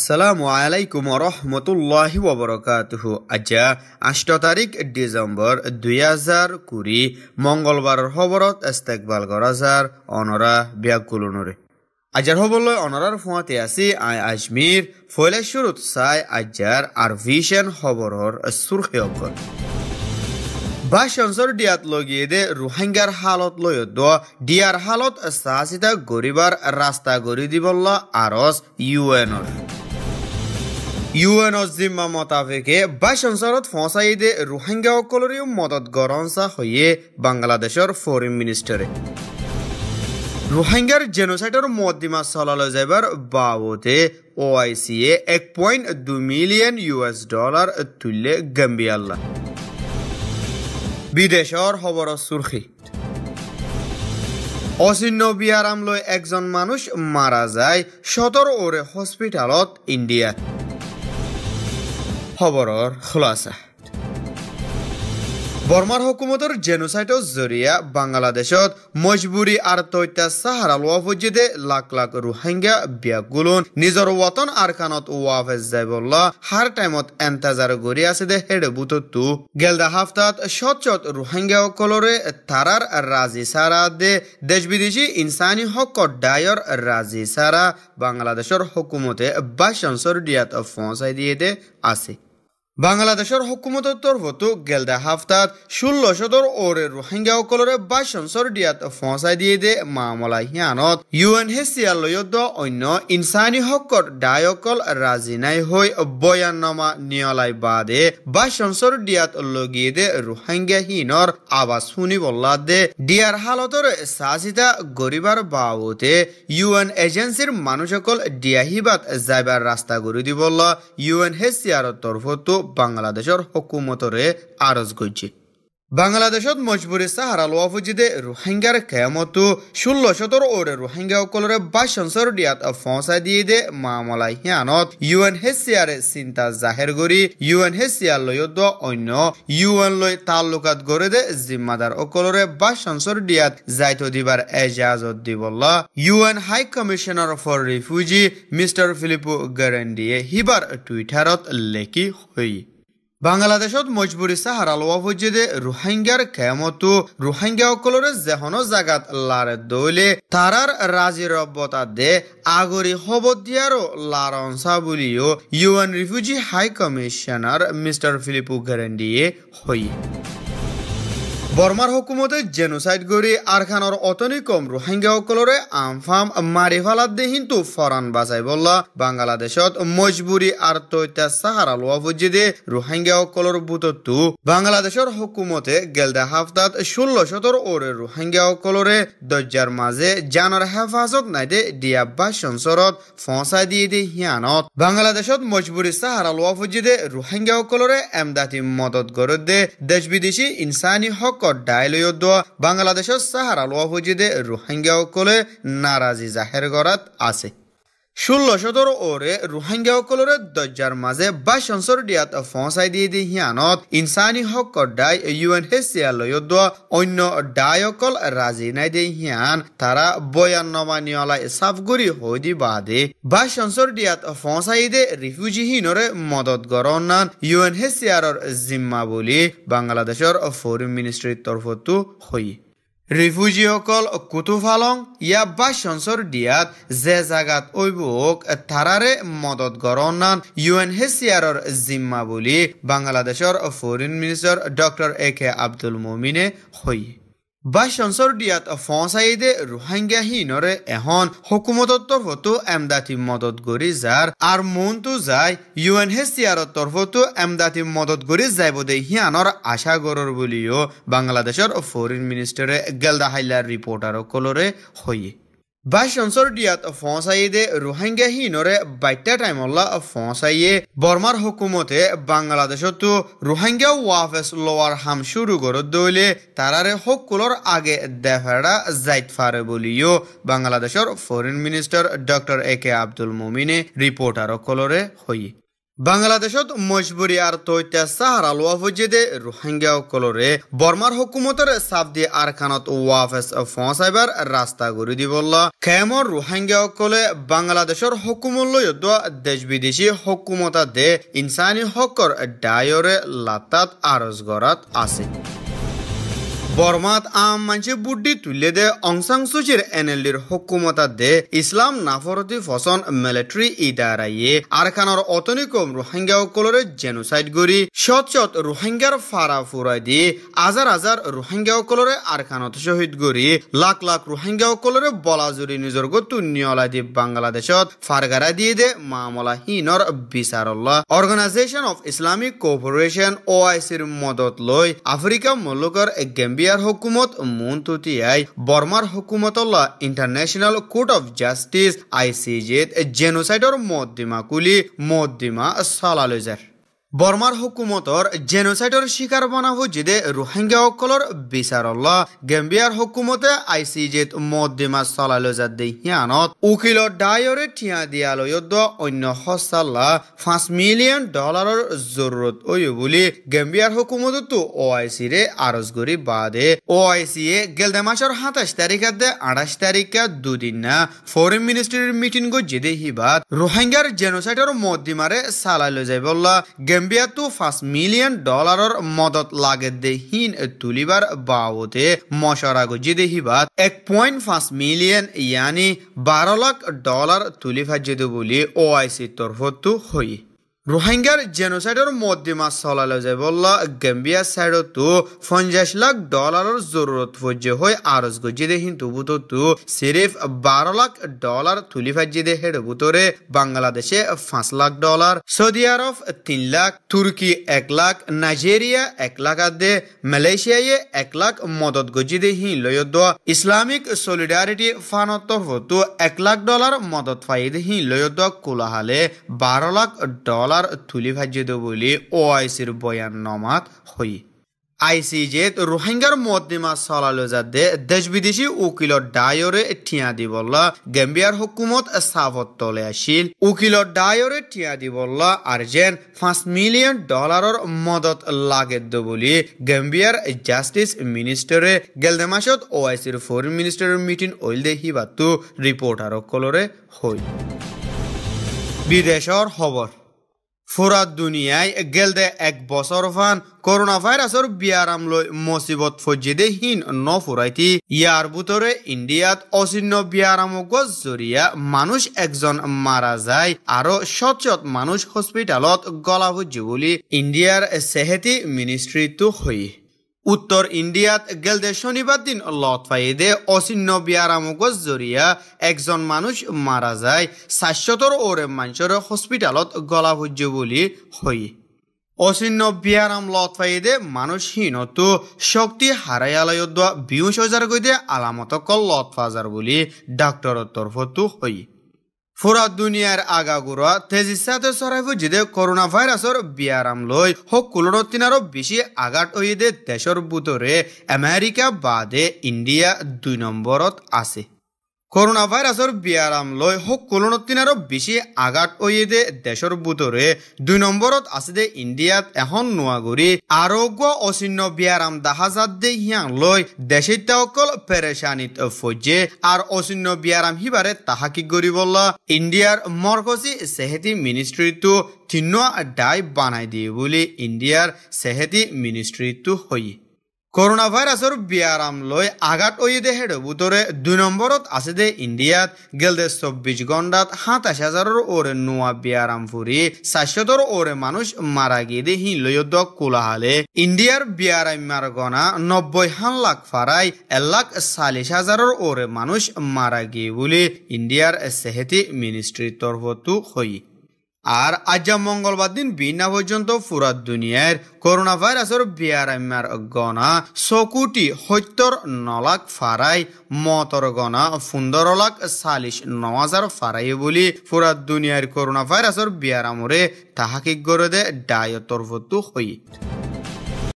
আসসালামু আলাইকুম ৰহমতুল্লাহি ওবৰকাতুহ। আজ্জা আষ্ট তাৰিখ ডিসেম্বৰ দুই হাজাৰ কুড়ি মঙ্গলবাৰৰ খবৰত ইস্তেকবাল কৰা যাৰ অনৰা ব্যাকুলনৰে আজাৰ হ'বলৈ অনৰাৰ ফুৱাতে আছে আই আজমিৰ ফৈলেশ্বৰত চাই আজাৰ আৰু ভিশন খবৰৰ চুৰখে অকল বা দিয়াত লগিয়ে দে ৰোহিংগাৰ হালত লৈ দিয়াৰ হালত গৰিবাৰ ৰাস্তা গৰি দিবল্লা আৰজ ইউ এনৰ বাংলাদেশৰ ফৰেইন মিনিষ্টাৰে। ৰোহিংগাৰ জেনোচাইডৰ মদ্দিমা চলালৈ অ আই চিয়ে এক দুই মিলিয়ন ইউ এছ ডলাৰ তুল্যে গাম্বিয়াল্লা বিদেশৰ খবৰৰ চুৰখি। অচিহ্ন বিয়াৰাম লৈ একজন মানুহ মাৰা যায় সতৰ ওৰে হস্পিটেলত ইণ্ডিয়াত। খবৰৰ খোলাচা। বৰ্মাৰ হুকুমতৰ জেনোচাইটৰ জৰিয়া বাংলাদেশত মজবুৰি আৰু তৈত্যা চাহাৰা লোৱা পৰ্যায়তে লাখ লাখ ৰোহিংগা ব্যাগুলন নিজৰ ৱাতন আৰখানত ৱাফেজ যাইবল্লা হাৰ টাইমত এন্তাজাৰ কৰি আছে দে হেড বুটতো গেলদা হাফতাত শত শত ৰোহিংগাসকলৰে তাৰাৰ ৰাজি চাৰা দে। দেশ বিদেশি ইনচানী হকৰ ডায়ৰ ৰাজি চাৰা। বাংলাদেশৰ হকুমতে অঞ্চৰ দিয়াত পहुঁচাই দিয়ে দে আছে। বাংলাদেশের হুকুমতের তরফতো গেলদা হাফতাত ষোল্ল শতর ওরে রোহিঙ্গাসকলরে বাইশ অঞ্চর দিয়াত ফসাই দিয়ে দে মামলা হিয়ানত। ইউ এন হেচিয়ার লয়দ অন্য ইনসানি হকর ডায়কল রাজি নাই হৈ বয়াননামা নিয়লাই বাদে বাইশ দিয়াত লগিয়ে দে রোহিঙ্গাহীনর আবাস শুনি বল্লা দে। দিয়ার হালতর সাচিতা গরিবার বাবতে ইউ এন এজেন্সির মানুষসকল দিয়াহিবাত যাইবার রাস্তা গড়ি দিবল্লা ইউ এন হেচিয়ার তরফতো বাংলাদেশের হকুমতরে আরজ করছে বাংলাদেশত মজবুরি সাহারা লোৱা ফুজিদে ৰোহিংগাৰ কেমতো ষোল্ল শতৰ ওৰে ৰোহিংগাসকলৰে বাইশ অঞ্চৰ দিয়াত ফচাই দিয়ে দে মামলাই হিয়ানত। ইউ এন হেচিয়াৰে চিন্তা জাহেৰ কৰি ইউ এন হেচিয়াৰ অন্য ইউ এন লৈ তালুকাত গড়ে দে জিম্মাদাৰ অকলৰে বাইশ অঞ্চৰ দিয়াত যাইতো দিবাৰ এজাজত দিবল্লা U N high commissioner for refugee mister Filippo গেৰেণ্ডিয়ে সিবাৰ টুইটাৰত লেখি হৈ বাংলাদেশত মজবুরি সাহারা লোৱা রোহিঙ্গার খেমতো সকলের জেহন জাগাত লাৰে দৌলে। তাৰাৰ ৰাজি ৰব্বতা দে আগৰি হব দিয়াৰো লাৰঞ্চা বুলিও U N refugee high commissioner mister Filippo গেৰেণ্ডিয়ে হৈ বৰ্মাৰ হুকুমতে জেনোচাইড কৰি আৰখানৰ অতনি কম ৰোহিংগাসকলৰে আমফাম মাৰি ফেলাত দে কিন্তু ফৰাণ বাচাই বল্লা। বাংলাদেশত মজবুৰি আৰু তৈত্যা চাহাৰা লোৱা পৰ্যায়ে ৰোহিংগাসকলৰ বুটতো বাংলাদেশৰ হুকুমতে গেলদা হাফতাত ষোল্ল শতৰ ওৰে ৰোহিংগাসকলৰে দৰ্জাৰ মাজে জানৰ হেফাজত নাই দে দিয়া বাইশ অঞ্চলত ফচাই দিয়ে দে সিয়ানত বাংলাদেশত মজবুৰি চাহাৰা লোৱা পৰ্যায়ে ৰোহিংগাসকলৰে এমদাতি মদত গৰত দে। দেশ বিদেশি ইনচানী হক ডাইলয়দ বাংলাদেশের চাহাৰা লোৱা রোহিঙ্গা ৰোহিংগাসকলে নারাজি জাহের কৰাত আছে। ষোল্ল শতৰ ওৰে ৰোহিংগাসকলৰে দৰ্জাৰ মাজে বাইশ অঞ্চৰ দিয়াত ফচাই দিয়ে দি সিয়ানত ইনচানী হকৰ দাই ইউ এন হেচিয়ালয়ত অন্য দায়কল ৰাজি নাই দে সিয়ান তাৰা বয়ান্নমা নিয়লাই চাফগুৰি হৈ দি বাদে। বাইশ অঞ্চৰ দিয়াত ফচাই দে ৰিফিউজিহীনৰে মদত গৰণান ইউ এন হেচিয়াৰৰ জিম্মা বুলি বাংলাদেশৰ ফৰেইন মিনিষ্ট্ৰীৰ তৰফতো হৈ ৰিফিউজিসকল কুতুফালং ইয়া বা সঞ্চৰ দিয়াত যে জাগাত অভিভূক থাৰাৰে মদত গৰণান ইউ এন হেচিয়াৰৰ জিম্মা বুলি বাংলাদেশৰ foreign minister doctor A K Abdul মমিনে হয় বাইশ অঞ্চৰ দিয়াত ফচাইদে ৰোহিংগাহীনৰে এখন হুকুমতৰ তৰফতো এমদাতি মদত কৰি যাৰ আৰু মনটো যায় ইউ এন হেচিয়াৰৰ তৰফতো এমদাতি মদত কৰি যাইব দে সিয়ানৰ আশা গৰৰ বুলিও বাংলাদেশৰ ফৰেইন গেলদা দিয়াত বাইশ অঞ্চৰ দিয়াত ফচাইয়ে ৰোহিংগাহীনৰে বাইটা টাইমল্লা ফচাইয়ে বৰ্মাৰ হুকুমতে বাংলাদেশত রোহিঙ্গা ওয়াফেস লোৱাৰ হাম শুরু করে দইলে তারারে সকলৰ আগে দেফাড়া যাইত ফারে বলিও বাংলাদেশৰ foreign minister doctor A K Abdul মোমিনে reporter কলরে হৈ বাংলাদেশত মজবুরি আর তৈত্যা সাহারা লোয়া ফজিদে রোহিঙ্গা কলরে বর্মার হুকুমতের সাফ দিয়ে আরখানত ওয়াফেস ফসাইবার রাস্তা গড়ি দি বলল খেমর রোহিঙ্গা কলে বাংলাদেশের হুকুমল্য দেশ বিদেশি হুকুমতা দে ইনসানি হকর ডায়রে লাতাত আরজ গড়াত আছে। বর্মাত আম মানছে বুড্ডি তুলে দে, অংসাং সুচির এনএলডির হুকুমতা দে। ইসলাম নাফরতি ফসন মিলিটারি ইদারাইয়ে আরখানর অতনিকম রোহিঙ্গা কলরে জেনোসাইড গরি সৎ সৎ রোহিঙ্গার ফারা ফুরাই দি। হাজার হাজার রোহিঙ্গা কলরে আরখানত শহীদ গরি লাখ লাখ রোহিঙ্গা কলরে বলাজুরি নিজর গতু নিয়লা দি বাংলাদেশত। ফারগারা দিয়ে দে মামলা হিনর বিচারল্লা। অর্গানাইজেশন অফ ইসলামিক কোঅপারেশন ও আইসির মদত লই আফ্রিকা মুলুকর গেম্বিয়া ইন্ডিয়ার হুকুমত মুন্তুতিয়াই বর্মার হুকুমতল্লা ইন্টারন্যাশনাল কোর্ট অফ জাস্টিস আইসিজেত জেনোসাইডর মদ্দিমা কুলি মদ্দিমা সালালুজার বর্মার হুকুমতর জেনোসাইডর শিকার বনা হুজিদে রোহিঙ্গা অকলর বিচারল্লা গেম্বিয়ার হুকুমতে আইসিজেত মদ্দিমা চলালো যাদে হিয়ানত। উকিল ডায়রে ঠিয়া দিয়ালয়ত অন্য হসাল্লা পাঁচ মিলিয়ন ডলারের জরুরত ওই বুলি গেম্বিয়ার হুকুমততো ও আইসি রে আরজ করি বাদে। ও আইসি এ গেলদে মাসের সাতাশ তারিখাতে আঠাশ তারিখে দুদিন না ফরেন মিনিস্ট্রির মিটিং গো যেদে হিবাদ রোহিঙ্গার জেনোসাইডর মদ্দিমারে চালাইলো যাই বললা গেম্বিয়াতো পাঁচ মিলিয়ন ডলারের মদত লাগে দেহীন তুলিবাৰ তুলিবার মশৰা গজি দেহিবাত এক পয়েন্ট পাঁচ মিলিয়ন ইয়ানি বারো লাখ ডলার তুলি ফাজিদু বুলি অ আই আইসি তৰফতো হই। রোহিঙ্গার জেনোসাইডের মধ্যে মাছ চলালে যায় বললা গেম্বিয়া সাইডতো পঞ্চাশ লাখ ডলারের জরুরত ফজ্জে হয়ে আরজ গজি দে হিন্তু বুতো সিরিফ বারো লাখ ডলার তুলি ফাজি দে হেড বুতরে বাংলাদেশে পাঁচ লাখ ডলার সৌদি আরব তিন লাখ তুর্কি এক লাখ নাইজেরিয়া এক লাখ আদে মালয়েশিয়ায় এক লাখ মদত গজি দে হি লয়দ ইসলামিক সলিডারিটি ফানত তরফতো এক লাখ ডলার মদত ফাই দে হি লয়দ কোলাহালে বারো লাখ ডলার ডলার তুলি ভাজ্যিত বলি ও আইসির বয়ান নমাত হই। আইসিজে রোহিঙ্গার মদ্দিমা চলালো যাতে দেশ বিদেশি উকিল ডায়রে ঠিয়া দি বললা গেম্বিয়ার হুকুমত সাফত তলে আসিল। উকিল ডায়রে ঠিয়া দি বললা আর যেন পাঁচ মিলিয়ন ডলারের মদত লাগে বলি গেম্বিয়ার জাস্টিস মিনিস্টারে গেলদে মাসত ও আইসির ফরেন মিনিস্টারের মিটিং ওইল দে হিবাতু রিপোর্টার কলরে হই। বিদেশর খবর। ফুরাত দুনিয়ায় গেলদে এক বছর ফান করোনা ভাইরাসর বিয়ারাম লৈ মসিবত ফজিদে হিন ন ফুরাইতি ইয়ার বুতরে ইন্ডিয়াত অচিহ্ন বিয়ারাম জরিয়া মানুষ একজন মারা যায় আরও সচত মানুষ হসপিটালত গলা ভুজি বলি ইন্ডিয়ার সেহেতি মিনিস্ট্রিটো হই উত্তর ইন্ডিয়াত গেলদে শনিবার দিন লতফাইদে অচিহ্ন বিয়ারামগজ জরিয়া একজন মানুষ মারা যায় স্বাস্থ্যতর ওরে মানুষের হসপিটালত গলা ভুজ্য বলি হই অচিহ্ন বিয়ারাম লতফাইদে মানুষহীন তো শক্তি হারাইয়ালয়ত বিউশ হাজার গইদে আলামত কল লতফাজার বলি ডাক্তরের তরফতো হই ফুরা দুনিয়ার আগাগুড়া তেজিসাতে চৰাইব যিদে করোনা ভাইরাসর বিয়ারাম লৈ। সকলো তিনারও বেছি আঘাত হইদে দেশৰ বুটৰে। আমেরিকা বাদে ইন্ডিয়া দুই নম্বরত আছে। করোনা ভাইরাসের বিয়ারাম লয় সকলো তিনারও বেশি আঘাত ওয়েদে দেশের বুতরে দুই নম্বরত আছে দে ইন্ডিয়াত এখন নোয়াগুৰি আৰোগ্য অচিহ্ন বিয়ারাম দাহাজাত দে হিয়াং লয় দেশিত অকল পেরেশানিত ফজে আর অচিহ্ন বিয়ারাম হিবারে তাহাকি গরিবল্লা ইন্ডিয়ার মরকসি সেহেতি মিনিস্ট্রিটো তিন্ন ডাই বানাই দিয়ে বুলি ইন্ডিয়ার সেহেতি মিনিস্ট্রিটো হই করোনা ভাইরাসের বিয়ারাম লই আঘাত ওই হেড বুতরে দুই নম্বরত আছে দে ইন্ডিয়াত গেলদে চব্বিশ ঘন্টাত সাতাশ হাজারের ওরে নোয়া বিয়ারাম ফুরি চারশতর ওরে মানুষ মারা গিয়ে দে হি লয়দ কোলাহালে। ইন্ডিয়ার বিয়ারাম্যার গনা নব্বই হান লাখ ফারাই এক লাখ চাল্লিশ হাজারের ওরে মানুষ মারা গিয়ে বলে ইন্ডিয়ার সেহেতি মিনিস্ট্রির তরফতো হই আর আজ মঙ্গলবার দিন, বিনা পর্যন্ত পুরা দুনিয়ার করোনা ভাইরাসের বিয়ারাম্যার গণা চকুটি সত্তর ন লাখ ফারাই, মতর গণা পোন্ধৰ লাখ চাল্লিছ ন হাজার ফারাই বুলি পুরা দুনিয়ার করোনা ভাইরাসের বিয়ারামরে তাহাকে গড়ে দে ডায়তর হয়ে